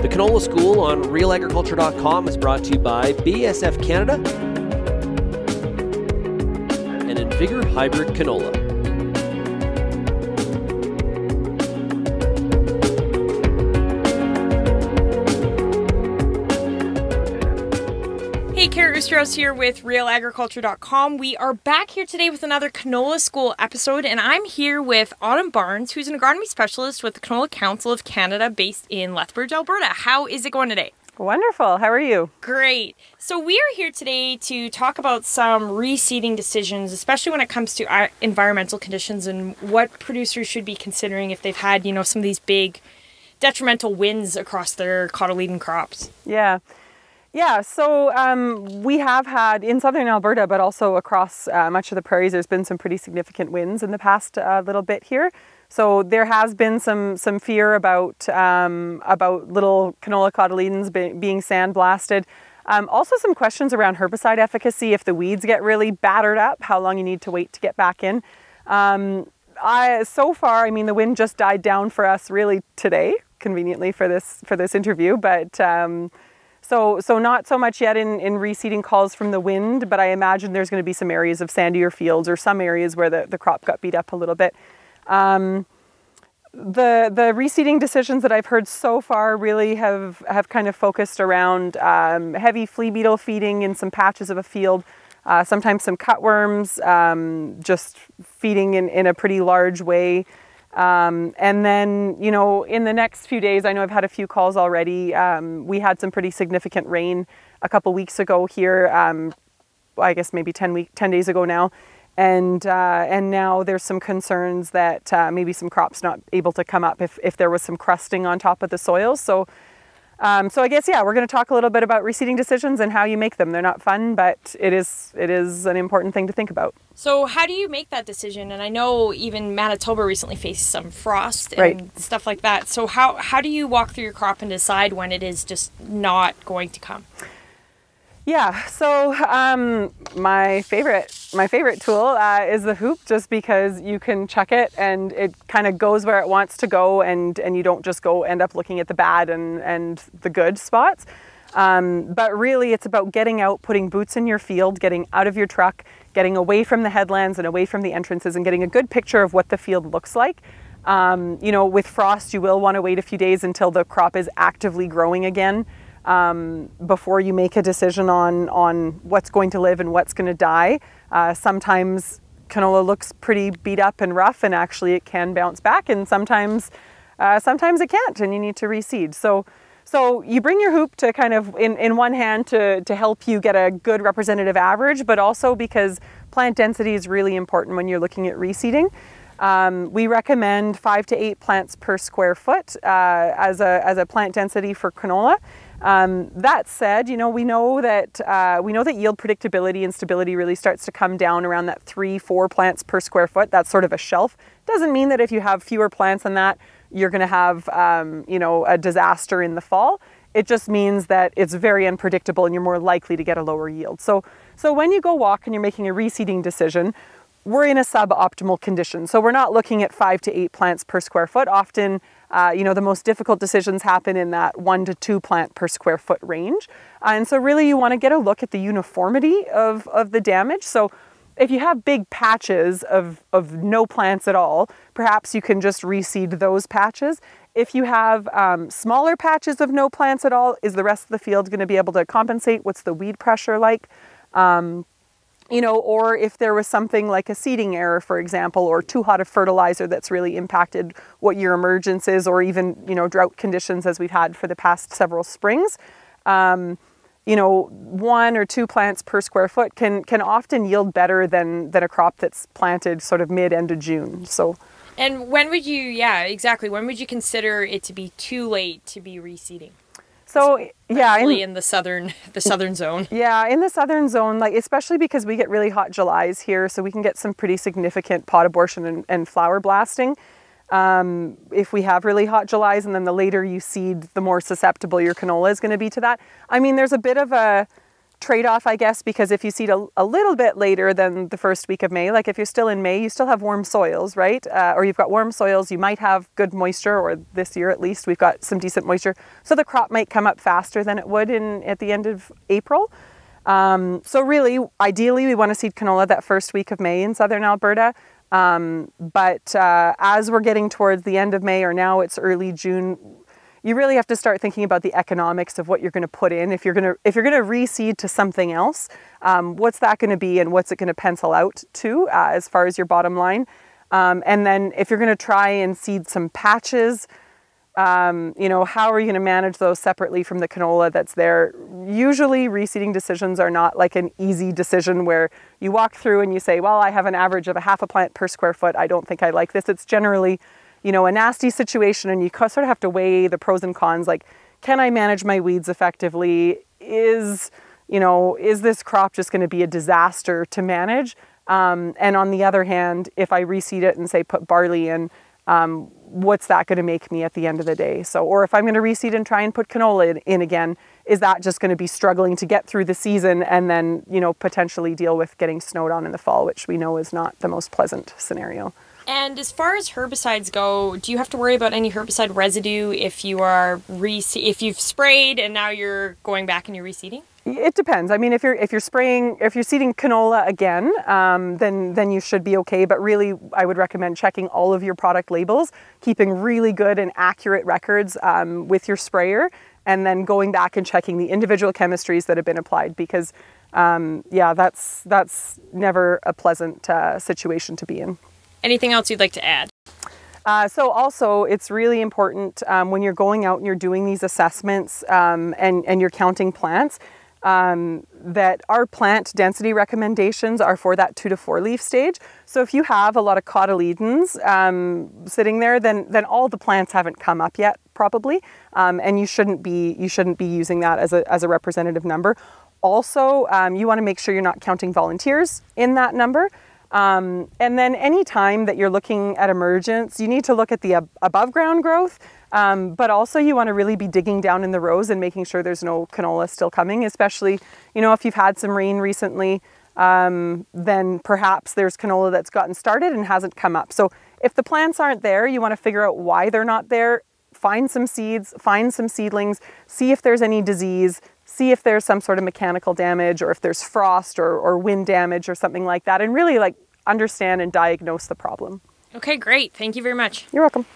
The Canola School on realagriculture.com is brought to you by BASF Canada and InVigor Hybrid Canola. Kara Oosterhuis here with RealAgriculture.com. We are back here today with another Canola School episode, and I'm here with Autumn Barnes, who's an agronomy specialist with the Canola Council of Canada based in Lethbridge, Alberta. How is it going today? Wonderful. How are you? Great. So, we are here today to talk about some reseeding decisions, especially when it comes to uh, environmental conditions and what producers should be considering if they've had, you know, some of these big detrimental winds across their cotyledon crops. Yeah. Yeah, so um, we have had in southern Alberta, but also across uh, much of the prairies, there's been some pretty significant winds in the past uh, little bit here. So there has been some some fear about um, about little canola cotyledons be, being sandblasted. Um, also, some questions around herbicide efficacy. If the weeds get really battered up, how long you need to wait to get back in. Um, I, so far, I mean, the wind just died down for us really today, conveniently for this for this interview, but. Um, so, so not so much yet in, in reseeding calls from the wind, but I imagine there's going to be some areas of sandier fields or some areas where the, the crop got beat up a little bit. Um, the the reseeding decisions that I've heard so far really have have kind of focused around um, heavy flea beetle feeding in some patches of a field, uh, sometimes some cutworms, um, just feeding in, in a pretty large way. Um, and then, you know, in the next few days, I know I've had a few calls already. Um, we had some pretty significant rain a couple weeks ago here. Um, I guess maybe 10 week, 10 days ago now. And, uh, and now there's some concerns that uh, maybe some crops not able to come up if, if there was some crusting on top of the soil. So um, so I guess yeah, we're going to talk a little bit about reseeding decisions and how you make them. They're not fun, but it is it is an important thing to think about. So how do you make that decision? And I know even Manitoba recently faced some frost and right. stuff like that. So how how do you walk through your crop and decide when it is just not going to come? Yeah, so um, my favorite my favorite tool uh, is the hoop, just because you can chuck it and it kind of goes where it wants to go, and and you don't just go end up looking at the bad and and the good spots. Um, but really, it's about getting out, putting boots in your field, getting out of your truck, getting away from the headlands and away from the entrances, and getting a good picture of what the field looks like. Um, you know, with frost, you will want to wait a few days until the crop is actively growing again um, before you make a decision on, on what's going to live and what's going to die. Uh, sometimes canola looks pretty beat up and rough and actually it can bounce back and sometimes uh, sometimes it can't and you need to reseed. So, so you bring your hoop to kind of in, in one hand to, to help you get a good representative average, but also because plant density is really important when you're looking at reseeding. Um, we recommend five to eight plants per square foot uh, as, a, as a plant density for canola. Um, that said, you know, we know that uh, we know that yield predictability and stability really starts to come down around that three, four plants per square foot. That's sort of a shelf. Doesn't mean that if you have fewer plants than that, you're going to have, um, you know, a disaster in the fall. It just means that it's very unpredictable and you're more likely to get a lower yield. So, so when you go walk and you're making a reseeding decision, we're in a suboptimal condition. So we're not looking at five to eight plants per square foot. Often uh, you know, the most difficult decisions happen in that one to two plant per square foot range. Uh, and so really you want to get a look at the uniformity of, of the damage. So if you have big patches of, of no plants at all, perhaps you can just reseed those patches. If you have um, smaller patches of no plants at all, is the rest of the field going to be able to compensate? What's the weed pressure like? Um, you know, or if there was something like a seeding error, for example, or too hot a fertilizer that's really impacted what your emergence is, or even, you know, drought conditions as we've had for the past several springs. Um, you know, one or two plants per square foot can can often yield better than than a crop that's planted sort of mid end of June. So. And when would you, yeah, exactly. When would you consider it to be too late to be reseeding? So yeah, in, in, the southern the southern zone. Yeah, in the southern zone, like especially because we get really hot Julys here, so we can get some pretty significant pod abortion and, and flower blasting. Um, if we have really hot Julys, and then the later you seed, the more susceptible your canola is going to be to that. I mean, there's a bit of a trade off, I guess, because if you seed a, a, little bit later than the first week of May, like if you're still in May, you still have warm soils, right? Uh, or you've got warm soils, you might have good moisture, or this year at least, we've got some decent moisture. So the crop might come up faster than it would in at the end of April. Um, so really, ideally, we want to seed canola that first week of May in southern Alberta. Um, but uh, as we're getting towards the end of May, or now it's early June, you really have to start thinking about the economics of what you're going to put in. If you're going to if you're going to reseed to something else, um, what's that going to be, and what's it going to pencil out to uh, as far as your bottom line? Um, and then if you're going to try and seed some patches, um, you know, how are you going to manage those separately from the canola that's there? Usually, reseeding decisions are not like an easy decision where you walk through and you say, "Well, I have an average of a half a plant per square foot. I don't think I like this." It's generally you know, a nasty situation and you sort of have to weigh the pros and cons like, can I manage my weeds effectively? Is, you know, is this crop just going to be a disaster to manage? Um, and on the other hand, if I reseed it and say put barley in, um, what's that going to make me at the end of the day? So, or if I'm going to reseed and try and put canola in, in again, is that just going to be struggling to get through the season and then, you know, potentially deal with getting snowed on in the fall, which we know is not the most pleasant scenario. And as far as herbicides go, do you have to worry about any herbicide residue if you are re- if you've sprayed and now you're going back and you're reseeding? It depends. I mean, if you're if you're spraying if you're seeding canola again, um, then then you should be okay. But really, I would recommend checking all of your product labels, keeping really good and accurate records um, with your sprayer, and then going back and checking the individual chemistries that have been applied because. Um, yeah, that's that's never a pleasant uh, situation to be in. Anything else you'd like to add? Uh, so also, it's really important um, when you're going out and you're doing these assessments um, and, and you're counting plants um, that our plant density recommendations are for that two to four leaf stage. So if you have a lot of cotyledons um, sitting there, then then all the plants haven't come up yet, probably, um, and you shouldn't be you shouldn't be using that as a as a representative number. Also, um, you want to make sure you're not counting volunteers in that number. Um, and then any time that you're looking at emergence, you need to look at the ab above ground growth, um, but also you want to really be digging down in the rows and making sure there's no canola still coming, especially, you know, if you've had some rain recently, um, then perhaps there's canola that's gotten started and hasn't come up. So if the plants aren't there, you want to figure out why they're not there, find some seeds, find some seedlings, see if there's any disease, see if there's some sort of mechanical damage or if there's frost or, or wind damage or something like that and really like understand and diagnose the problem. Okay, great. Thank you very much. You're welcome.